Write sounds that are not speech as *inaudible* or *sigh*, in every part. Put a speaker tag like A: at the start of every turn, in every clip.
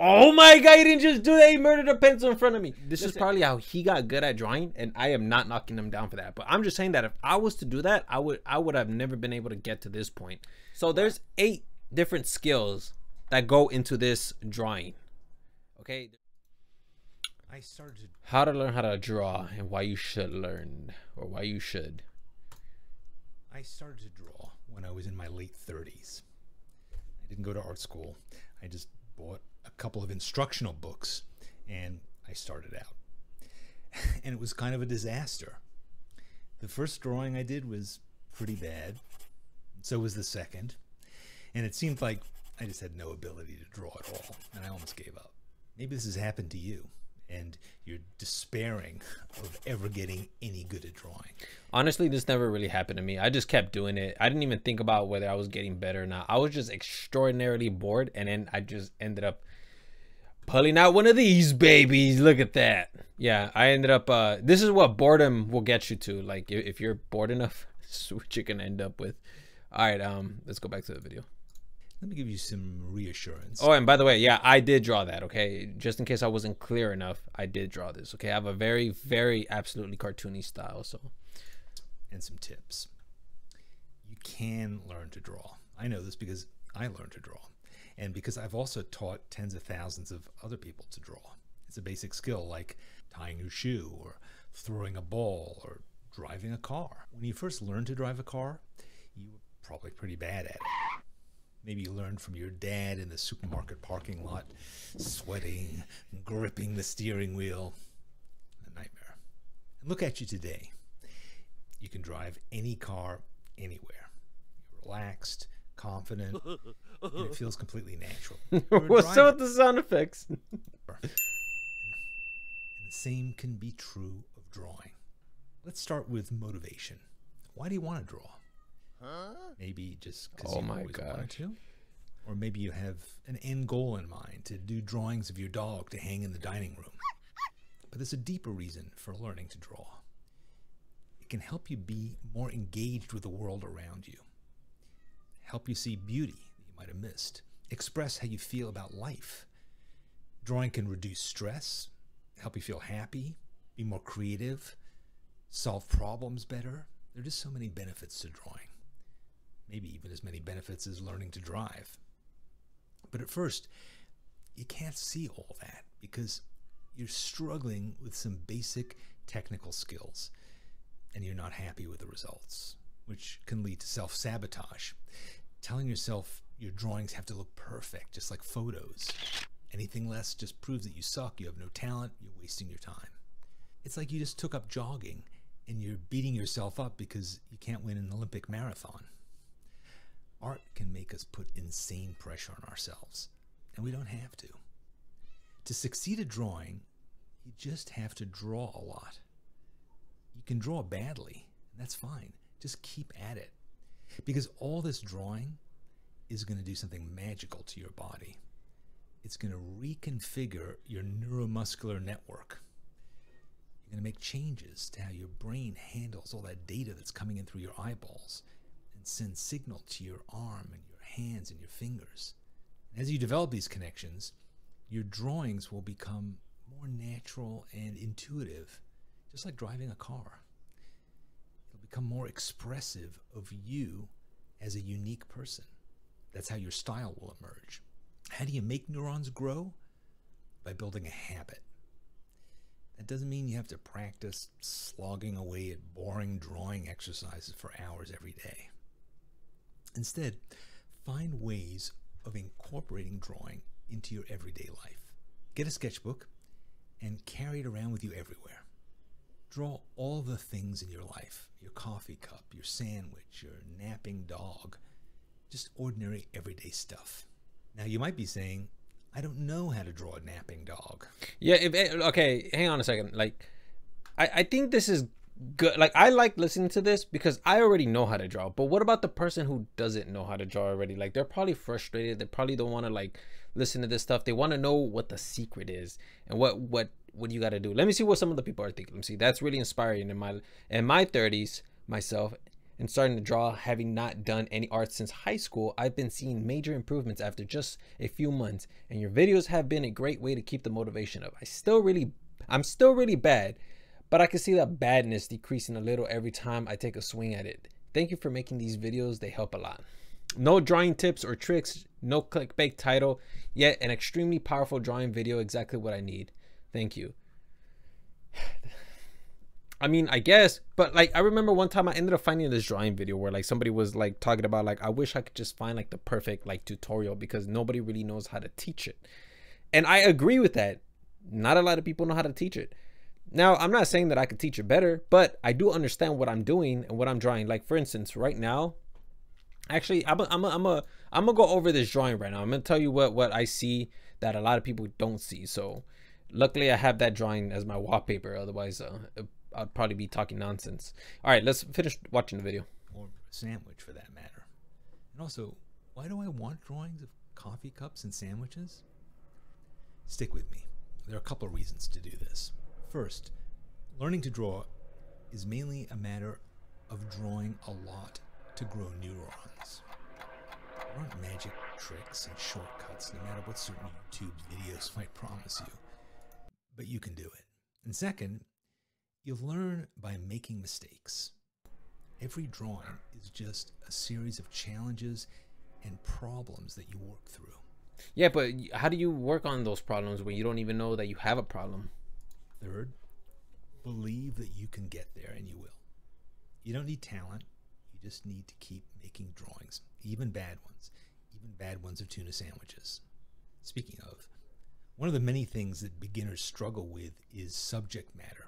A: Oh my god, he didn't just do that. He murdered a pencil in front of me. This Listen. is probably how he got good at drawing, and I am not knocking him down for that. But I'm just saying that if I was to do that, I would I would have never been able to get to this point. So there's eight different skills that go into this drawing. Okay. I started how to learn how to draw and why you should learn or why you should.
B: I started to draw when I was in my late 30s. I didn't go to art school. I just bought a couple of instructional books and I started out. *laughs* and it was kind of a disaster. The first drawing I did was pretty bad. So was the second. And it seemed like I just had no ability to draw at all. And I almost gave up. Maybe this has happened to you and you're despairing *laughs* of ever getting any good at drawing.
A: Honestly, this never really happened to me. I just kept doing it. I didn't even think about whether I was getting better or not. I was just extraordinarily bored, and then I just ended up pulling out one of these babies. Look at that. Yeah, I ended up. Uh, this is what boredom will get you to. Like, if you're bored enough, *laughs* this is what you can end up with. All right, um, let's go back to the video.
B: Let me give you some reassurance.
A: Oh, and by the way, yeah, I did draw that, okay? Just in case I wasn't clear enough, I did draw this, okay? I have a very, very absolutely cartoony style, so.
B: And some tips. You can learn to draw. I know this because I learned to draw. And because I've also taught tens of thousands of other people to draw. It's a basic skill like tying your shoe or throwing a ball or driving a car. When you first learn to drive a car, you were probably pretty bad at it maybe you learned from your dad in the supermarket parking lot, sweating, gripping the steering wheel. A nightmare. And look at you today. You can drive any car anywhere. You're relaxed, confident, *laughs* and it *laughs* feels completely natural. *laughs*
A: What's up with the sound effects? and
B: the same can be true of drawing. Let's start with motivation. Why do you want to draw? Huh? Maybe just because oh you my always gosh. wanted to. Or maybe you have an end goal in mind to do drawings of your dog to hang in the dining room. But there's a deeper reason for learning to draw. It can help you be more engaged with the world around you, help you see beauty that you might have missed, express how you feel about life. Drawing can reduce stress, help you feel happy, be more creative, solve problems better. There are just so many benefits to drawing maybe even as many benefits as learning to drive. But at first, you can't see all that because you're struggling with some basic technical skills and you're not happy with the results, which can lead to self sabotage. Telling yourself your drawings have to look perfect, just like photos. Anything less just proves that you suck, you have no talent, you're wasting your time. It's like you just took up jogging and you're beating yourself up because you can't win an Olympic marathon. Art can make us put insane pressure on ourselves, and we don't have to. To succeed at drawing, you just have to draw a lot. You can draw badly, and that's fine. Just keep at it. Because all this drawing is going to do something magical to your body. It's going to reconfigure your neuromuscular network. You're going to make changes to how your brain handles all that data that's coming in through your eyeballs and send signal to your arm and your hands and your fingers. As you develop these connections, your drawings will become more natural and intuitive, just like driving a car. It'll become more expressive of you as a unique person. That's how your style will emerge. How do you make neurons grow? By building a habit. That doesn't mean you have to practice slogging away at boring drawing exercises for hours every day. Instead, find ways of incorporating drawing into your everyday life. Get a sketchbook and carry it around with you everywhere. Draw all the things in your life your coffee cup, your sandwich, your napping dog, just ordinary everyday stuff. Now, you might be saying, I don't know how to draw a napping dog.
A: Yeah, if, eh, okay, hang on a second. Like, I, I think this is good like i like listening to this because i already know how to draw but what about the person who doesn't know how to draw already like they're probably frustrated they probably don't want to like listen to this stuff they want to know what the secret is and what what what you got to do let me see what some of the people are thinking let me see that's really inspiring in my in my 30s myself and starting to draw, having not done any art since high school, I've been seeing major improvements after just a few months, and your videos have been a great way to keep the motivation up. I still really, I'm still really bad, but I can see that badness decreasing a little every time I take a swing at it. Thank you for making these videos, they help a lot. No drawing tips or tricks, no clickbait title, yet an extremely powerful drawing video, exactly what I need. Thank you. I mean, I guess, but like I remember one time I ended up finding this drawing video where like somebody was like talking about like I wish I could just find like the perfect like tutorial because nobody really knows how to teach it. And I agree with that. Not a lot of people know how to teach it. Now, I'm not saying that I could teach it better, but I do understand what I'm doing and what I'm drawing. Like for instance, right now, actually I'm I'm I'm I'm gonna go over this drawing right now. I'm gonna tell you what what I see that a lot of people don't see. So, luckily I have that drawing as my wallpaper. Otherwise, uh, I'd probably be talking nonsense. All right, let's finish watching the video.
B: Or sandwich for that matter. And also, why do I want drawings of coffee cups and sandwiches? Stick with me. There are a couple of reasons to do this. First, learning to draw is mainly a matter of drawing a lot to grow neurons. There aren't magic tricks and shortcuts, no matter what certain YouTube videos *laughs* might promise you. But you can do it. And second, you learn by making mistakes. Every drawing is just a series of challenges and problems that you work through.
A: Yeah, but how do you work on those problems when you don't even know that you have a problem?
B: Third, believe that you can get there and you will. You don't need talent. You just need to keep making drawings, even bad ones, even bad ones of tuna sandwiches. Speaking of, one of the many things that beginners struggle with is subject matter.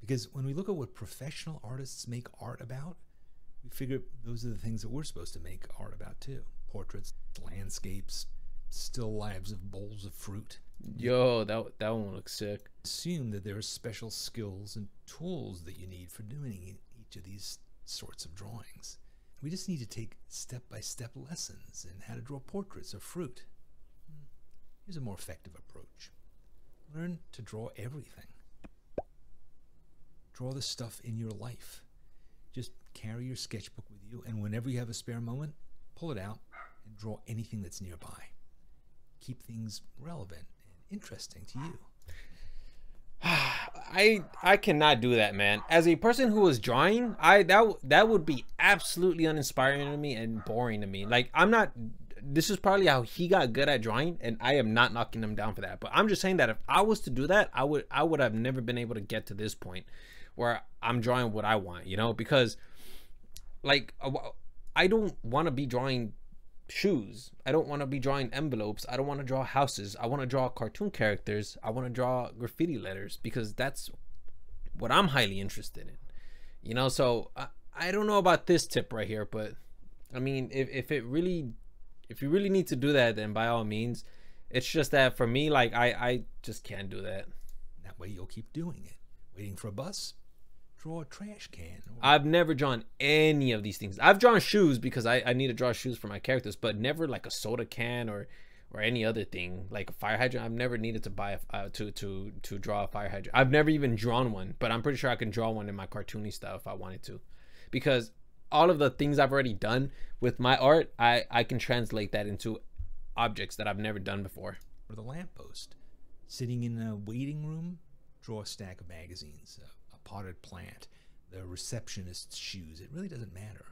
B: Because when we look at what professional artists make art about, we figure those are the things that we're supposed to make art about too portraits, landscapes, still lives of bowls of fruit.
A: Yo, that, that one looks sick.
B: Assume that there are special skills and tools that you need for doing each of these sorts of drawings. We just need to take step by step lessons in how to draw portraits of fruit. Hmm, here's a more effective approach learn to draw everything. Draw the stuff in your life. Just carry your sketchbook with you, and whenever you have a spare moment, pull it out and draw anything that's nearby. Keep things relevant and interesting to you. *sighs*
A: I I cannot do that, man. As a person who is drawing, I that that would be absolutely uninspiring to me and boring to me. Like I'm not. This is probably how he got good at drawing, and I am not knocking him down for that. But I'm just saying that if I was to do that, I would I would have never been able to get to this point where I'm drawing what I want, you know, because like I don't want to be drawing shoes. I don't want to be drawing envelopes. I don't want to draw houses. I want to draw cartoon characters. I want to draw graffiti letters because that's what I'm highly interested in. You know, so I, I don't know about this tip right here, but I mean, if, if it really, if you really need to do that, then by all means, it's just that for me, like I, I just can't do that.
B: That way you'll keep doing it. Waiting for a bus, draw a trash can. Or...
A: I've never drawn any of these things. I've drawn shoes because I, I need to draw shoes for my characters, but never like a soda can or or any other thing like a fire hydrant. I've never needed to buy a, uh, to to to draw a fire hydrant. I've never even drawn one, but I'm pretty sure I can draw one in my cartoony style if I wanted to, because all of the things I've already done with my art, I I can translate that into objects that I've never done before.
B: Or the lamppost, sitting in a waiting room, draw a stack of magazines. Uh, potted plant, the receptionist's shoes. It really doesn't matter.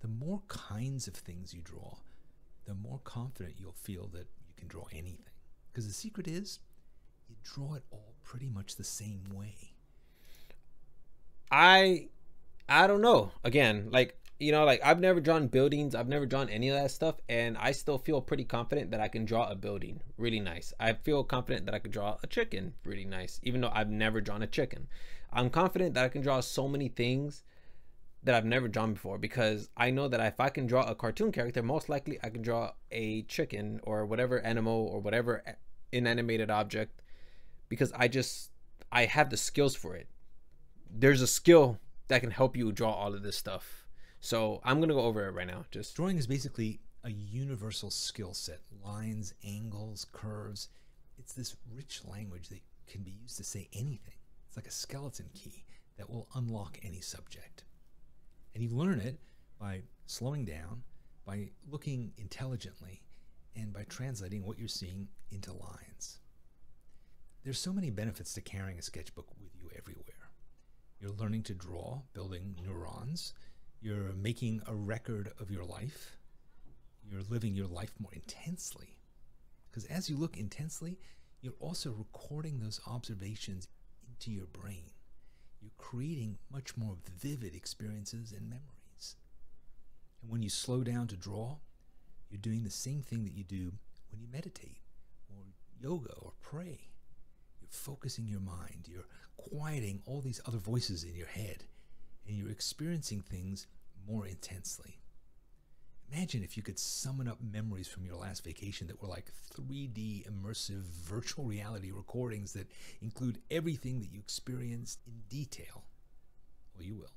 B: The more kinds of things you draw, the more confident you'll feel that you can draw anything. Because the secret is, you draw it all pretty much the same way.
A: I I don't know. Again, like you know, like I've never drawn buildings, I've never drawn any of that stuff, and I still feel pretty confident that I can draw a building really nice. I feel confident that I could draw a chicken really nice, even though I've never drawn a chicken. I'm confident that I can draw so many things that I've never drawn before because I know that if I can draw a cartoon character, most likely I can draw a chicken or whatever animal or whatever eh, inanimated object because I just I have the skills for it. There's a skill that can help you draw all of this stuff so I'm gonna go over it right now. Just
B: drawing is basically a universal skill set. Lines, angles, curves. It's this rich language that can be used to say anything. It's like a skeleton key that will unlock any subject. And you learn it by slowing down, by looking intelligently, and by translating what you're seeing into lines. There's so many benefits to carrying a sketchbook with you everywhere. You're learning to draw, building neurons. You're making a record of your life. You're living your life more intensely. Because as you look intensely, you're also recording those observations into your brain. You're creating much more vivid experiences and memories. And when you slow down to draw, you're doing the same thing that you do when you meditate or yoga or pray. You're focusing your mind, you're quieting all these other voices in your head, and you're experiencing things more intensely. Imagine if you could summon up memories from your last vacation that were like 3D immersive virtual reality recordings that include everything that you experienced in detail. Well, you will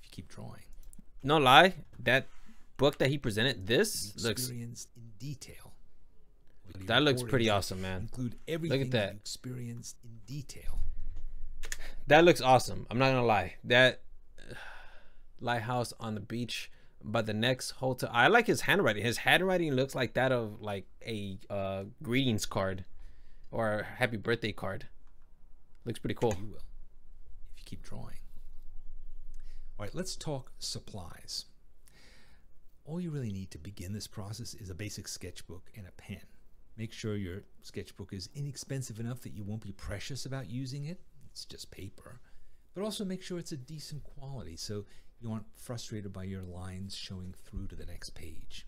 B: if you keep drawing.
A: No lie, that book that he presented, this looks
B: in detail.
A: That looks pretty awesome, man.
B: Include everything Look at that. experienced in detail.
A: That looks awesome. I'm not gonna lie. That lighthouse on the beach but the next hotel. I like his handwriting. His handwriting looks like that of like a uh, greetings card or a happy birthday card. Looks pretty cool.
B: You will. If you keep drawing. All right let's talk supplies. All you really need to begin this process is a basic sketchbook and a pen. Make sure your sketchbook is inexpensive enough that you won't be precious about using it. It's just paper. But also make sure it's a decent quality. So you aren't frustrated by your lines showing through to the next page.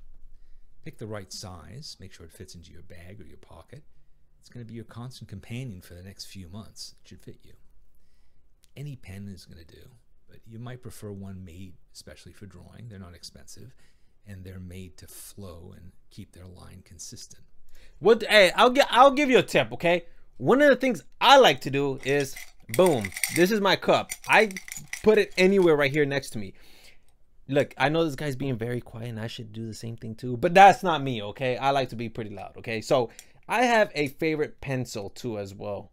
B: Pick the right size, make sure it fits into your bag or your pocket. It's going to be your constant companion for the next few months. It should fit you. Any pen is going to do, but you might prefer one made especially for drawing. They're not expensive and they're made to flow and keep their line consistent.
A: What hey, I'll get I'll give you a tip, okay? One of the things I like to do is boom, this is my cup. I put it anywhere right here next to me. Look, I know this guy's being very quiet and I should do the same thing too, but that's not me, okay? I like to be pretty loud, okay? So I have a favorite pencil too as well.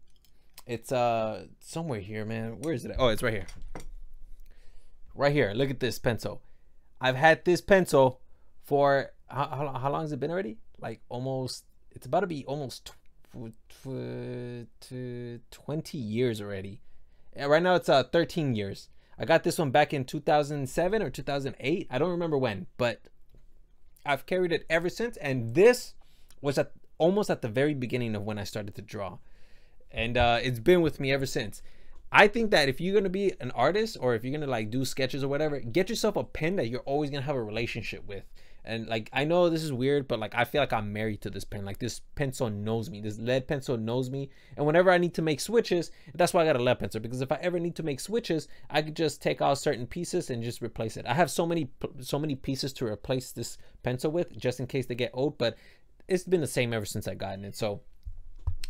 A: It's uh somewhere here, man. Where is it? Oh, it's right here. Right here. Look at this pencil. I've had this pencil for how, how, long has it been already? Like almost it's about to be almost tw 20 years already. Right now it's uh 13 years. I got this one back in 2007 or 2008. I don't remember when, but I've carried it ever since. And this was at almost at the very beginning of when I started to draw. And uh, it's been with me ever since. I think that if you're gonna be an artist or if you're gonna like do sketches or whatever, get yourself a pen that you're always gonna have a relationship with and like i know this is weird but like i feel like i'm married to this pen. Like this pencil knows me. This lead pencil knows me. And whenever i need to make switches that's why i got a lead pencil. Because if i ever need to make switches i could just take out certain pieces and just replace it. I have so many so many pieces to replace this pencil with just in case they get old but it's been the same ever since i gotten it. So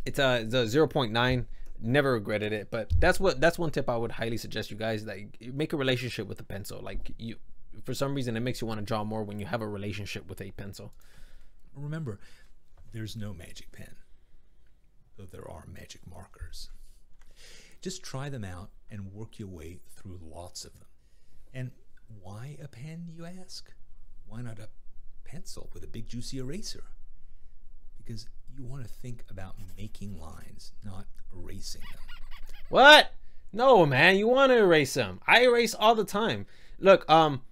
A: it's a, it's a 0.9 never regretted it. But that's what that's one tip i would highly suggest you guys like make a relationship with the pencil. Like you for some reason it makes you want to draw more when you have a relationship with a pencil.
B: Remember, there's no magic pen, though there are magic markers. Just try them out and work your way through lots of them. And why a pen, you ask? Why not a pencil with a big juicy eraser? Because you want to think about making lines, not erasing them.
A: What? No, man, you want to erase them. I erase all the time. Look, um,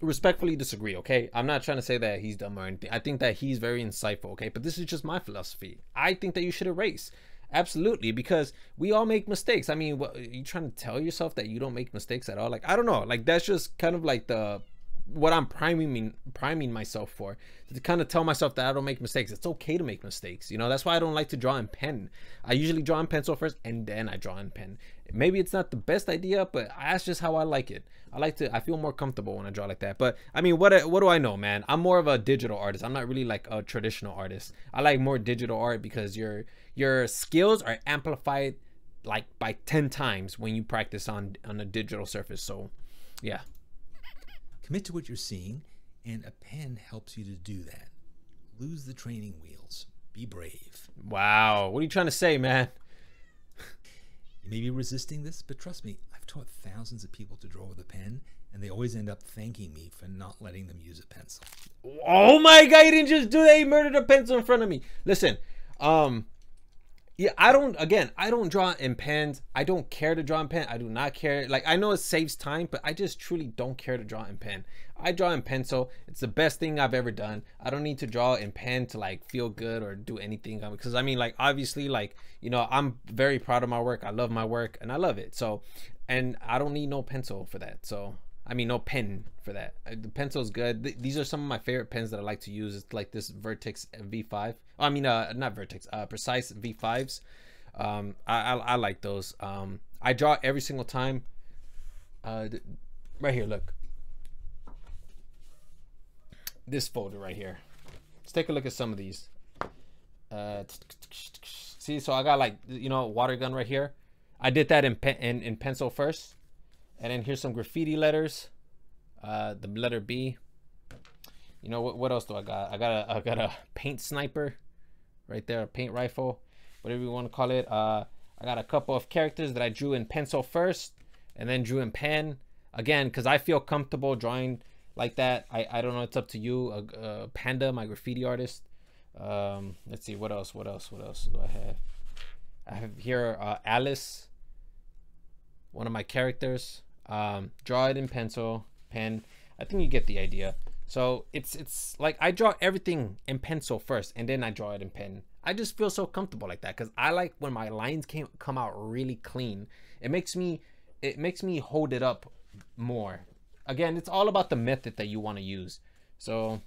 A: respectfully disagree, okay? I'm not trying to say that he's dumb or anything. I think that he's very insightful, okay? But this is just my philosophy. I think that you should erase. Absolutely, because we all make mistakes. I mean, what, are you trying to tell yourself that you don't make mistakes at all? Like, I don't know. Like, that's just kind of like the what I'm priming priming myself for to kind of tell myself that I don't make mistakes. It's okay to make mistakes. You know, that's why I don't like to draw in pen. I usually draw in pencil first and then I draw in pen. Maybe it's not the best idea, but that's just how I like it. I like to I feel more comfortable when I draw like that. But I mean, what what do I know, man? I'm more of a digital artist. I'm not really like a traditional artist. I like more digital art because your your skills are amplified like by 10 times when you practice on on a digital surface. So, yeah.
B: Commit to what you're seeing, and a pen helps you to do that. Lose the training wheels. Be brave.
A: Wow. What are you trying to say, man?
B: you may be resisting this, but trust me, I've taught thousands of people to draw with a pen, and they always end up thanking me for not letting them use a pencil.
A: Oh my god, he didn't just do that. He murdered a pencil in front of me. Listen, um, yeah, I don't. Again, I don't draw in pens. I don't care to draw in pen. I do not care. Like I know it saves time, but I just truly don't care to draw in pen. I draw in pencil. It's the best thing I've ever done. I don't need to draw in pen to like feel good or do anything because I mean, like obviously, like you know, I'm very proud of my work. I love my work and I love it. So, and I don't need no pencil for that. So I mean, no pen for that. Uh, the pencil is good. Th these are some of my favorite pens that I like to use. It's like this Vertex V5. Oh, I mean, uh, not Vertex, uh, Precise V5s. Um, I, I, I like those. Um, I draw every single time. Uh, right here, look. This folder right here. Let's take a look at some of these. Uh, see, so I got like, you know, water gun right here. I did that in, pen, in, in pencil first. And then here's some graffiti letters. Uh, the letter B. You know what? What else do I got? I got a I got a paint sniper, right there, a paint rifle, whatever you want to call it. Uh, I got a couple of characters that I drew in pencil first, and then drew in pen. Again, because I feel comfortable drawing like that. I I don't know. It's up to you. Uh, Panda, my graffiti artist. Um, let's see what else. What else? What else do I have? I have here uh, Alice, one of my characters um, draw it in pencil, pen. I think you get the idea. So it's it's like I draw everything in pencil first, and then I draw it in pen. I just feel so comfortable like that because I like when my lines came come out really clean. It makes me it makes me hold it up more. Again, it's all about the method that you want to use. So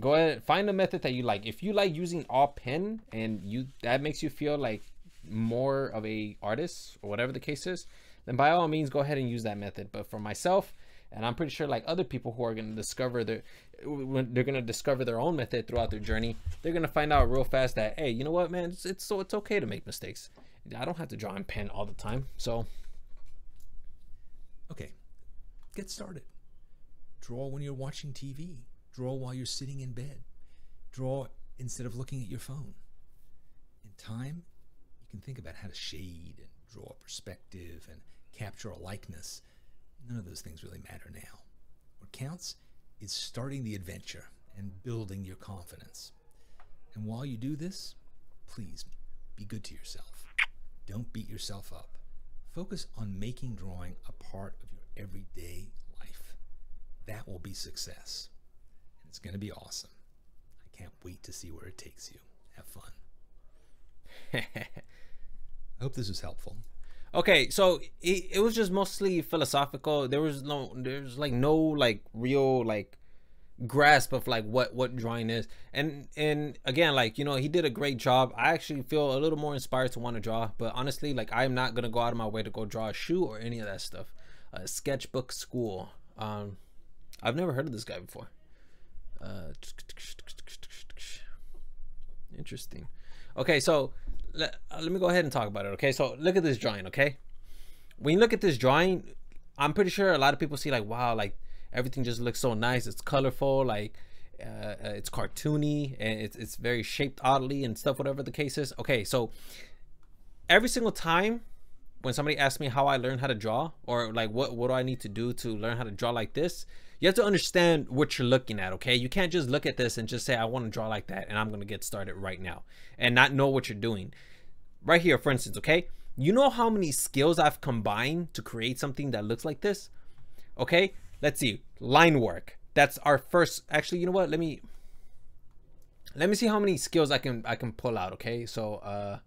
A: go ahead find a method that you like. If you like using all pen and you that makes you feel like more of a artist or whatever the case is, then by all means go ahead and use that method. But for myself, and I'm pretty sure like other people who are going to discover their they're going to discover their own method throughout their journey, they're going to find out real fast that hey, you know what, man, it's, it's so it's okay to make mistakes. I don't have to draw in pen all the time. So
B: okay, get started. Draw when you're watching TV. Draw while you're sitting in bed. Draw instead of looking at your phone. In time, you can think about how to shade and draw perspective and capture a likeness. None of those things really matter now. What counts is starting the adventure and building your confidence. And while you do this, please be good to yourself. Don't beat yourself up. Focus on making drawing a part of your everyday life. That will be success. And it's going to be awesome. I can't wait to see where it takes you. Have fun. *laughs* I hope this was helpful.
A: Okay, so it, it was just mostly philosophical. There was no, there's like no like real like grasp of like what what drawing is and and again like you know he did a great job i actually feel a little more inspired to want to draw but honestly like i'm not gonna go out of my way to go draw a shoe or any of that stuff uh, Sketchbook Skool um i've never heard of this guy before uh interesting okay so let, uh, let me go ahead and talk about it. Okay, so look at this drawing. Okay, when you look at this drawing, I'm pretty sure a lot of people see like, wow, like everything just looks so nice. It's colorful, like uh, uh, it's cartoony, and it's it's very shaped oddly and stuff. Whatever the case is. Okay, so every single time when somebody asks me how I learned how to draw or like what what do I need to do to learn how to draw like this, you have to understand what you're looking at, okay? You can't just look at this and just say I want to draw like that and I'm going to get started right now and not know what you're doing. Right here, for instance, okay? You know how many skills I've combined to create something that looks like this? Okay? Let's see. Line work. That's our first actually, you know what? Let me let me see how many skills I can I can pull out, okay? So uh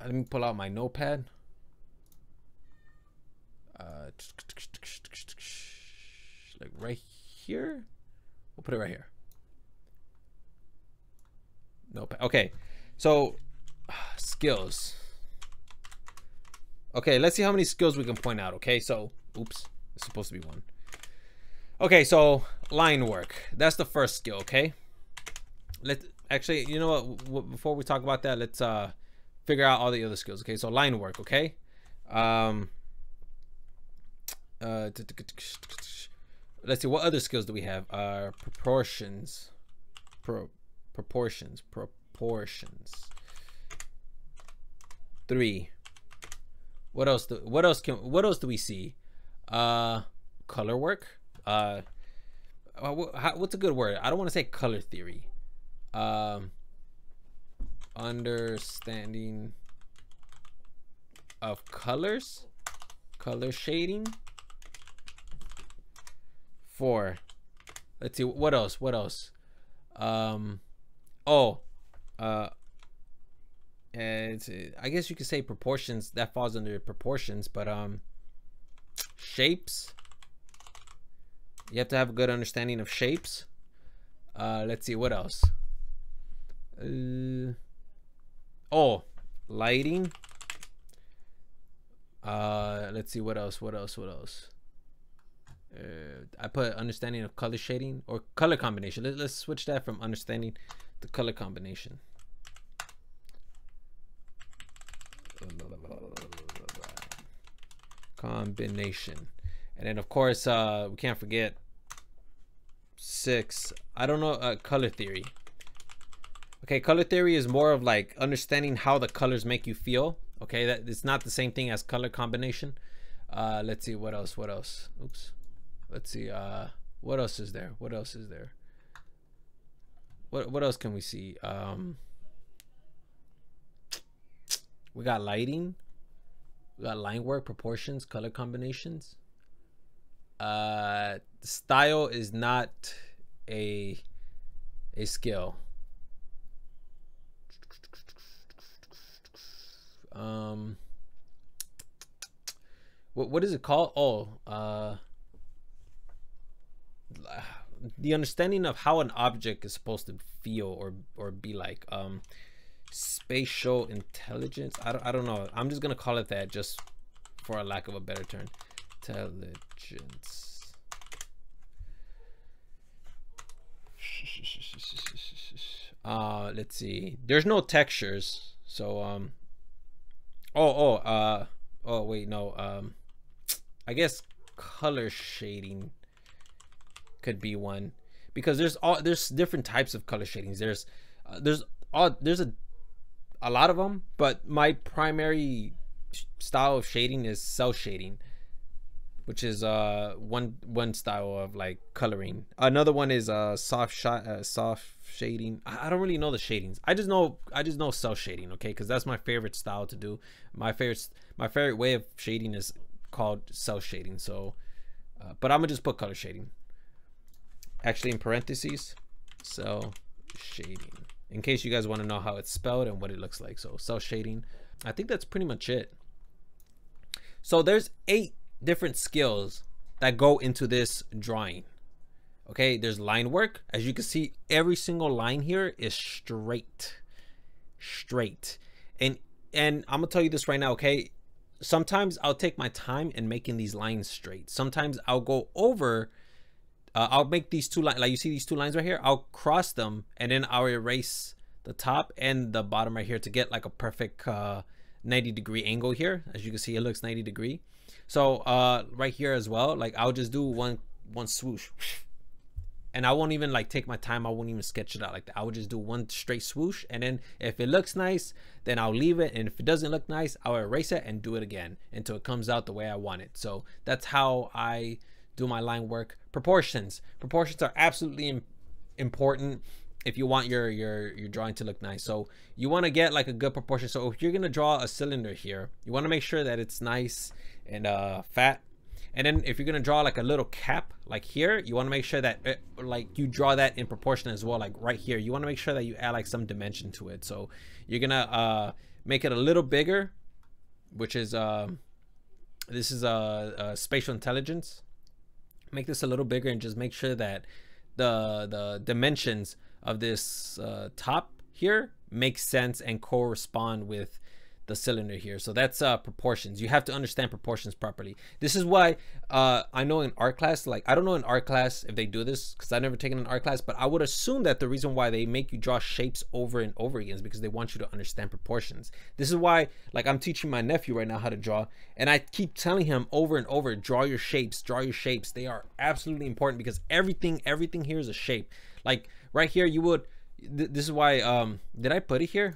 A: let me pull out my notepad. Uh, like right here. We'll put it right here. Nope. Okay. So *sighs* skills. Okay, let's see how many skills we can point out. Okay, so oops, it's supposed to be one. Okay, so line work. That's the first skill. Okay. Let actually, you know what? Before we talk about that, let's uh figure out all the other skills. Okay, so line work. Okay. Um uh, let's see what other skills do we have uh proportions pro proportions proportions three what else do what else can what else do we see uh color work. Uh, what's a good word? I don't want to say color theory. Um, understanding of colors, color shading. Four. Let's see what else. What else? Um, oh, uh, it's I guess you could say proportions. That falls under proportions, but um, shapes. You have to have a good understanding of shapes. Uh, let's see what else. Uh, oh, lighting. Uh, let's see what else. What else? What else? Uh, I put understanding of color shading or color combination. Let, let's switch that from understanding to color combination. Combination. And then of course, uh, we can't forget six. I don't know, uh, color theory. Okay, color theory is more of like understanding how the colors make you feel. Okay, that it's not the same thing as color combination. Uh, let's see what else. What else? Oops. Let's see. Uh, what else is there? What else is there? What what else can we see? Um, we got lighting. We got line work, proportions, color combinations. Uh, style is not a a skill. Um, what what is it called? Oh, uh, *sighs* the understanding of how an object is supposed to feel or or be like. Um, spatial intelligence. I don't I don't know. I'm just gonna call it that just for a lack of a better term. Intelligence. *laughs* Uh, let's see. There's no textures, so um. Oh oh uh oh wait no um. I guess color shading could be one because there's all there's different types of color shadings. There's uh, there's all there's a a lot of them, but my primary style of shading is cel shading which is uh one one style of like coloring. Another one is uh soft shot uh, soft shading. I, I don't really know the shadings. I just know I just know cel shading, okay? Cuz that's my favorite style to do. My favorite my favorite way of shading is called cel shading. So uh, but I'm going to just put color shading. Actually in parentheses, cel shading. In case you guys want to know how it's spelled and what it looks like. So cel shading. I think that's pretty much it. So there's eight different skills that go into this drawing. Okay, there's line work. As you can see, every single line here is straight. Straight. And and I'm gonna tell you this right now, okay? Sometimes I'll take my time in making these lines straight. Sometimes I'll go over uh, I'll make these two lines like you see these two lines right here I'll cross them and then I'll erase the top and the bottom right here to get like a perfect uh, 90 degree angle here as you can see it looks 90 degree so uh, right here as well, like I'll just do one one swoosh. And I won't even like take my time. I won't even sketch it out like that. I would just do one straight swoosh. And then if it looks nice, then I'll leave it. And if it doesn't look nice, I'll erase it and do it again until it comes out the way I want it. So that's how I do my line work. Proportions. Proportions are absolutely important if you want your your your drawing to look nice so you want to get like a good proportion so if you're gonna draw a cylinder here you want to make sure that it's nice and uh, fat. And then if you're gonna draw like a little cap like here, you wanna make sure that it, like you draw that in proportion as well, like right here. You wanna make sure that you add like some dimension to it. So you're gonna uh, make it a little bigger, which is, uh, this is a uh, uh, spatial intelligence. Make this a little bigger and just make sure that the, the dimensions of this uh, top here make sense and correspond with the cylinder here. So that's uh, proportions. You have to understand proportions properly. This is why uh, I know in art class, like I don't know in art class if they do this because I've never taken an art class, but I would assume that the reason why they make you draw shapes over and over again is because they want you to understand proportions. This is why, like I'm teaching my nephew right now how to draw, and I keep telling him over and over, draw your shapes, draw your shapes. They are absolutely important because everything, everything here is a shape. Like right here, you would. Th this is why. Um, did I put it here?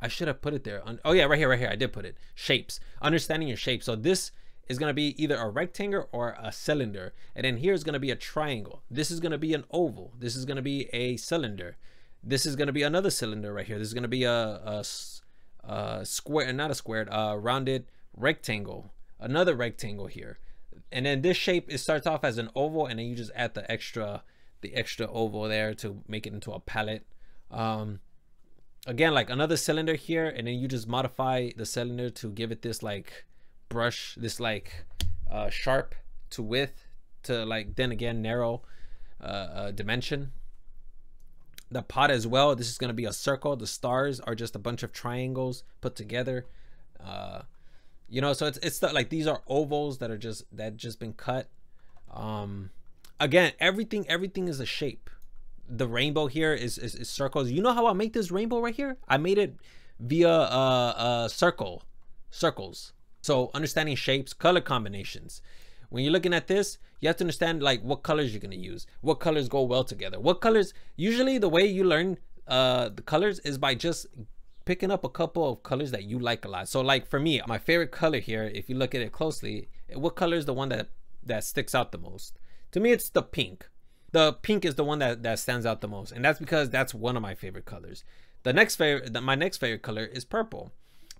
A: I should have put it there. Oh yeah, right here, right here. I did put it. Shapes. Understanding your shape. So this is going to be either a rectangle or a cylinder. And then here is going to be a triangle. This is going to be an oval. This is going to be a cylinder. This is going to be another cylinder right here. This is going to be a, a, a square, not a squared, a rounded rectangle. Another rectangle here. And then this shape, it starts off as an oval and then you just add the extra, the extra oval there to make it into a palette. Um, again, like another cylinder here and then you just modify the cylinder to give it this like brush, this like uh, sharp to width to like then again narrow uh, uh, dimension the pot as well. This is going to be a circle. The stars are just a bunch of triangles put together. Uh, you know, so it's it's the, like these are ovals that are just that just been cut. Um, again, everything everything is a shape. The rainbow here is, is, is circles. You know how I make this rainbow right here? I made it via uh, uh circle circles. So understanding shapes, color combinations. When you're looking at this, you have to understand like what colors you're going to use what colors go well together what colors usually the way you learn uh the colors is by just picking up a couple of colors that you like a lot so like for me my favorite color here if you look at it closely what color is the one that that sticks out the most to me it's the pink the pink is the one that that stands out the most and that's because that's one of my favorite colors the next favorite my next favorite color is purple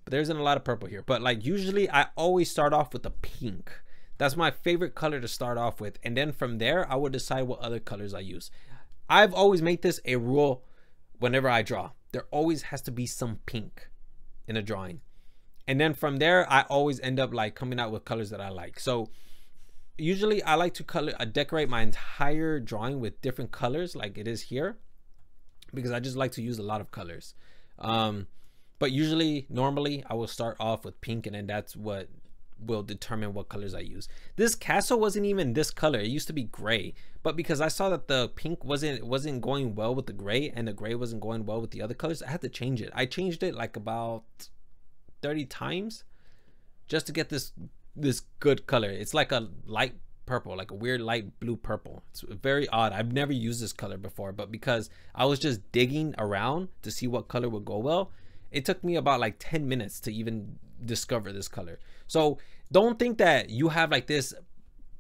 A: but there isn't a lot of purple here but like usually i always start off with the pink that's my favorite color to start off with. And then from there, I would decide what other colors I use. I've always made this a rule whenever I draw. There always has to be some pink in a drawing. And then from there, I always end up like coming out with colors that I like. So usually I like to color uh, decorate my entire drawing with different colors like it is here because I just like to use a lot of colors. Um, but usually normally I will start off with pink and then that's what will determine what colors I use. This castle wasn't even this color. It used to be gray, but because I saw that the pink wasn't wasn't going well with the gray and the gray wasn't going well with the other colors, I had to change it. I changed it like about 30 times just to get this this good color. It's like a light purple, like a weird light blue purple. It's very odd. I've never used this color before, but because I was just digging around to see what color would go well, it took me about like 10 minutes to even discover this color. So don't think that you have like this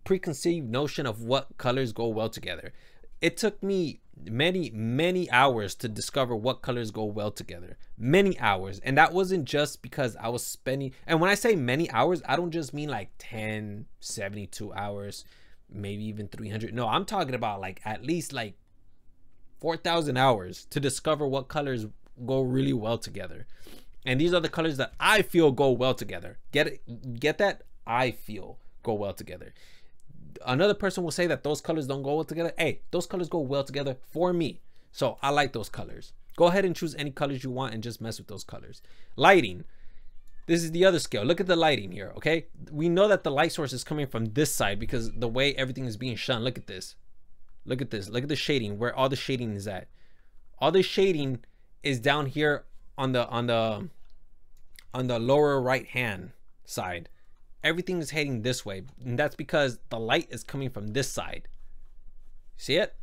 A: preconceived notion of what colors go well together. It took me many, many hours to discover what colors go well together. Many hours. And that wasn't just because I was spending, and when I say many hours, I don't just mean like 10, 72 hours, maybe even 300. No, I'm talking about like at least like 4,000 hours to discover what colors go really well together. And these are the colors that I feel go well together. Get it? Get that? I feel go well together. Another person will say that those colors don't go well together. Hey, those colors go well together for me. So I like those colors. Go ahead and choose any colors you want and just mess with those colors. Lighting. This is the other scale. Look at the lighting here, okay? We know that the light source is coming from this side because the way everything is being shone. Look at this. Look at this. Look at the shading, where all the shading is at. All the shading is down here on the on the on the lower right hand side everything is heading this way. And that's because the light is coming from this side. See it?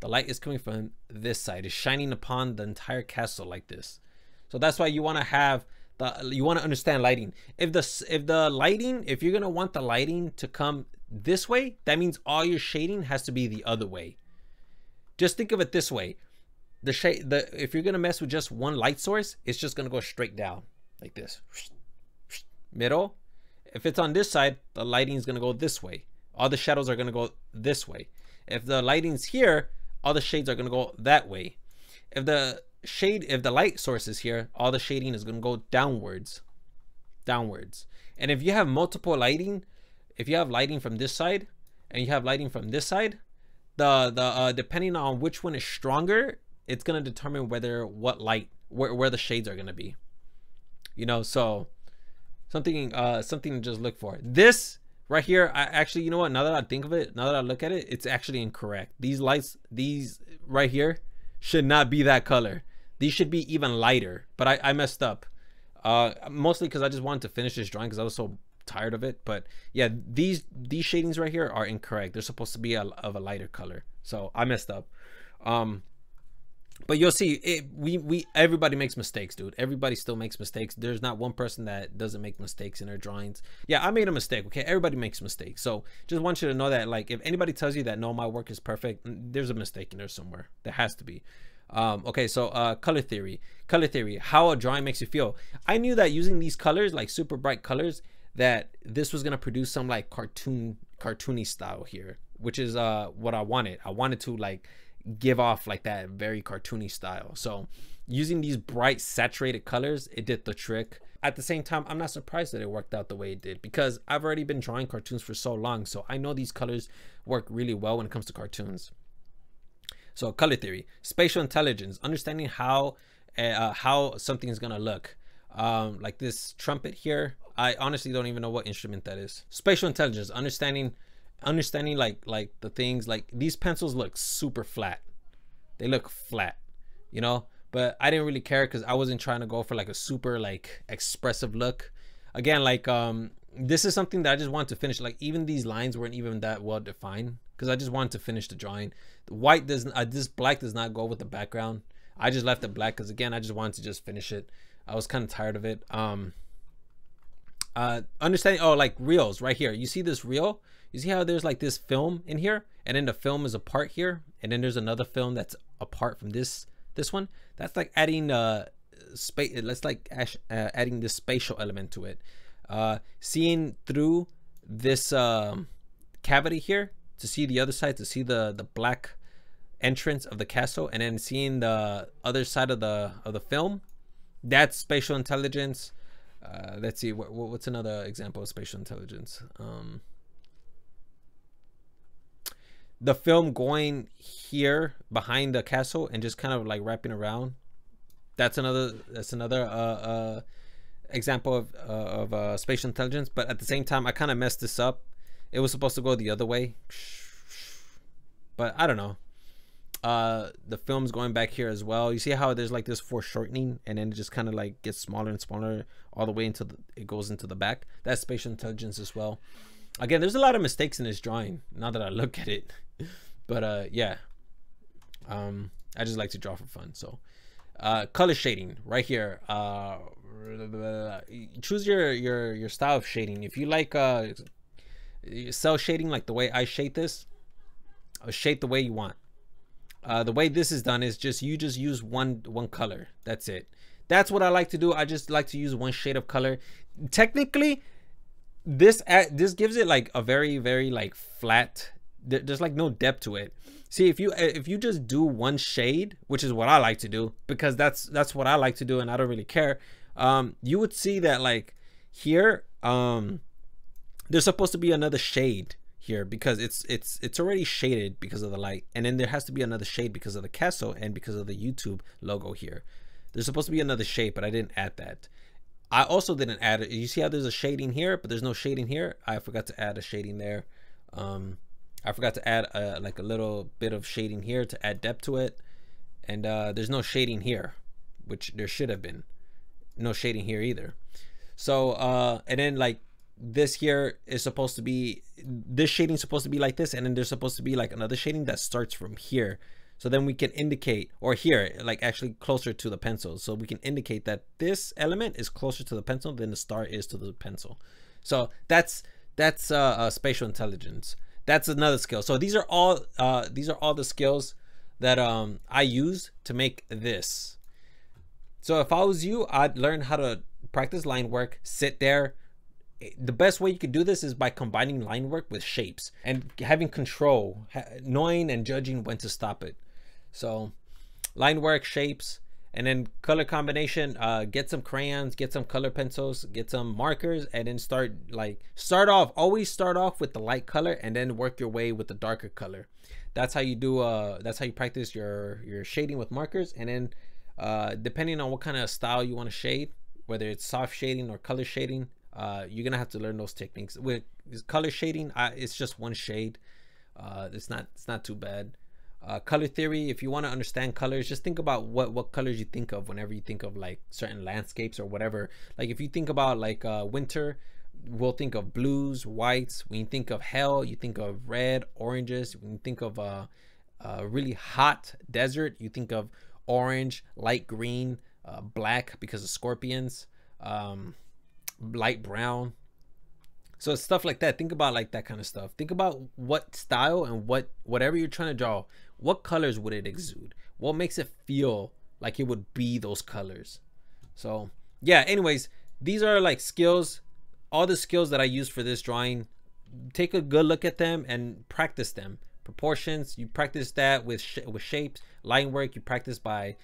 A: The light is coming from this side. It's shining upon the entire castle like this. So that's why you want to have the you want to understand lighting. If the if the lighting if you're going to want the lighting to come this way that means all your shading has to be the other way. Just think of it this way. The shade the if you're gonna mess with just one light source it's just gonna go straight down like this. Middle if it's on this side the lighting is gonna go this way. All the shadows are gonna go this way. If the lighting's here all the shades are gonna go that way. If the shade if the light source is here all the shading is gonna go downwards downwards. And if you have multiple lighting if you have lighting from this side and you have lighting from this side the the uh, depending on which one is stronger it's gonna determine whether what light where, where the shades are gonna be. You know so something uh something to just look for. This right here i actually you know what? Now that i think of it now that i look at it it's actually incorrect. These lights these right here should not be that color. These should be even lighter but i, I messed up. Uh mostly because i just wanted to finish this drawing because i was so tired of it but yeah these these shadings right here are incorrect. They're supposed to be a, of a lighter color so i messed up. Um but you'll see it we we everybody makes mistakes dude. Everybody still makes mistakes. There's not one person that doesn't make mistakes in their drawings. Yeah i made a mistake okay? Everybody makes mistakes. So just want you to know that like if anybody tells you that no my work is perfect there's a mistake in there somewhere. There has to be. Um, okay so uh, color theory. Color theory. How a drawing makes you feel. I knew that using these colors like super bright colors that this was going to produce some like cartoon cartoony style here which is uh what i wanted. I wanted to like give off like that very cartoony style. So using these bright saturated colors, it did the trick. At the same time, I'm not surprised that it worked out the way it did because I've already been drawing cartoons for so long. So I know these colors work really well when it comes to cartoons. So color theory, spatial intelligence, understanding how uh, how something is gonna look. Um, like this trumpet here, I honestly don't even know what instrument that is. Spatial intelligence, understanding understanding like like the things like these pencils look super flat. They look flat you know? But i didn't really care because i wasn't trying to go for like a super like expressive look. Again like um this is something that i just wanted to finish. Like even these lines weren't even that well defined because i just wanted to finish the drawing. The white doesn't uh, this black does not go with the background. I just left it black because again i just wanted to just finish it. I was kind of tired of it. Um uh understanding oh like reels right here. You see this reel you see how there's like this film in here and then the film is apart here and then there's another film that's apart from this this one? That's like adding uh space let's like uh, adding this spatial element to it. Uh seeing through this um cavity here to see the other side to see the the black entrance of the castle and then seeing the other side of the of the film that's spatial intelligence. Uh let's see what, what's another example of spatial intelligence? Um the film going here behind the castle and just kind of like wrapping around that's another that's another uh, uh example of uh, of uh, spatial intelligence. But at the same time i kind of messed this up. It was supposed to go the other way. But i don't know. Uh the film's going back here as well. You see how there's like this foreshortening and then it just kind of like gets smaller and smaller all the way until it goes into the back. That's spatial intelligence as well. Again there's a lot of mistakes in this drawing now that i look at it *laughs* but uh yeah. Um i just like to draw for fun so. Uh color shading right here uh choose your your your style of shading. If you like uh cel shading like the way i shade this uh, shade the way you want. Uh the way this is done is just you just use one one color. That's it. That's what i like to do. I just like to use one shade of color. Technically this this gives it like a very very like flat there's like no depth to it see if you if you just do one shade which is what i like to do because that's that's what i like to do and i don't really care um you would see that like here um there's supposed to be another shade here because it's it's it's already shaded because of the light and then there has to be another shade because of the castle and because of the youtube logo here there's supposed to be another shade but i didn't add that I also didn't add it. You see how there's a shading here, but there's no shading here. I forgot to add a shading there. Um, I forgot to add a, like a little bit of shading here to add depth to it. And uh, there's no shading here, which there should have been. No shading here either. So, uh, and then like this here is supposed to be, this shading supposed to be like this. And then there's supposed to be like another shading that starts from here so then we can indicate, or here, like actually closer to the pencil. So we can indicate that this element is closer to the pencil than the star is to the pencil. So that's that's uh, uh, spatial intelligence. That's another skill. So these are all uh, these are all the skills that um, I use to make this. So if I was you, I'd learn how to practice line work, sit there, the best way you could do this is by combining line work with shapes and having control, knowing and judging when to stop it. So line work, shapes, and then color combination. Uh, get some crayons, get some color pencils, get some markers, and then start like start off. Always start off with the light color, and then work your way with the darker color. That's how you do. Uh, that's how you practice your your shading with markers, and then uh, depending on what kind of style you want to shade, whether it's soft shading or color shading, uh, you're gonna have to learn those techniques. With color shading, uh, it's just one shade. Uh, it's not it's not too bad. Uh, color theory if you want to understand colors just think about what what colors you think of whenever you think of like certain landscapes or whatever like if you think about like uh, winter we'll think of blues whites when you think of hell you think of red oranges when you think of a uh really hot desert you think of orange, light green, uh, black because of scorpions, um, light brown. So stuff like that. Think about like that kind of stuff. Think about what style and what whatever you're trying to draw, what colors would it exude? What makes it feel like it would be those colors? So yeah, anyways, these are like skills, all the skills that I use for this drawing. Take a good look at them and practice them. Proportions, you practice that with sh with shapes. Line work, you practice by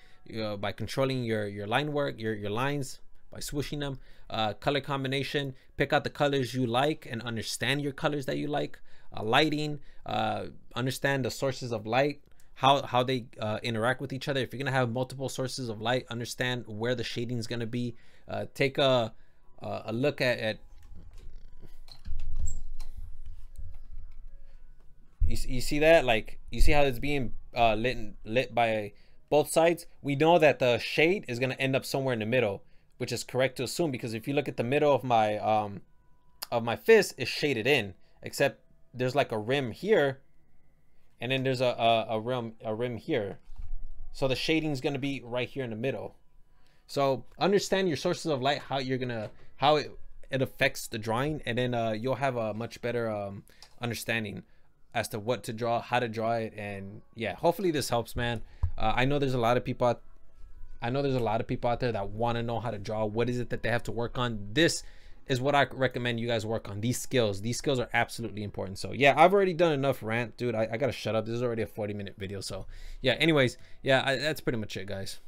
A: by controlling your your line work, your your lines by swooshing them. Uh, color combination, pick out the colors you like and understand your colors that you like. Uh, lighting, uh, understand the sources of light, how how they uh, interact with each other. If you're gonna have multiple sources of light, understand where the shading is gonna be. Uh, take a a look at, at you, you see that like you see how it's being uh, lit lit by both sides. We know that the shade is gonna end up somewhere in the middle which is correct to assume because if you look at the middle of my um of my fist is shaded in except there's like a rim here and then there's a, a, a rim a rim here. So the shading is going to be right here in the middle. So understand your sources of light how you're gonna how it, it affects the drawing and then uh, you'll have a much better um, understanding as to what to draw how to draw it and yeah hopefully this helps man. Uh, i know there's a lot of people out I know there's a lot of people out there that want to know how to draw. What is it that they have to work on? This is what I recommend you guys work on. These skills. These skills are absolutely important. So yeah, I've already done enough rant, dude. I, I gotta shut up. This is already a 40 minute video. So yeah, anyways, yeah, I, that's pretty much it, guys.